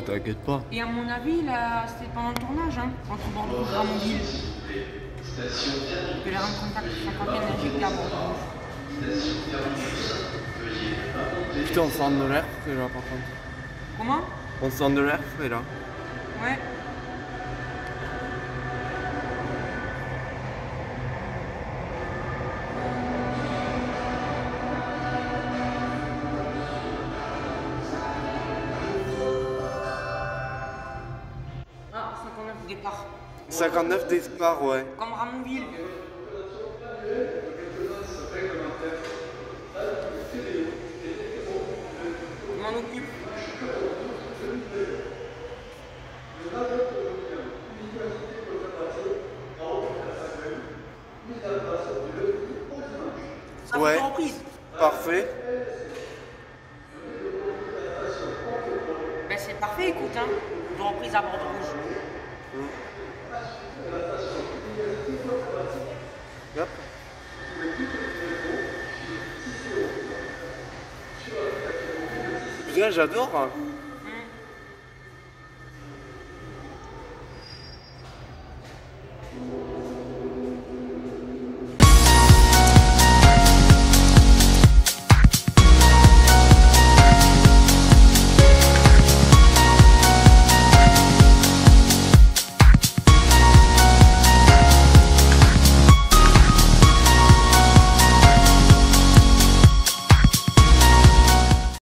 t'inquiète pas. Et à mon avis, là, c'était pendant le tournage, hein, entre Bordeaux et Gramonville. Que les rames contact sont pas bien injectées à Bordeaux. Putain, on sent de l'air là par contre. Comment? On sent de l'air là. Ouais. 59 départ. 59 départ, ouais. Comme Ramonville. Je m'en occupe. Ça Ouais. Parfait. Ben c'est parfait, écoute, hein. Une reprise à Bordeaux Rouge. J'adore.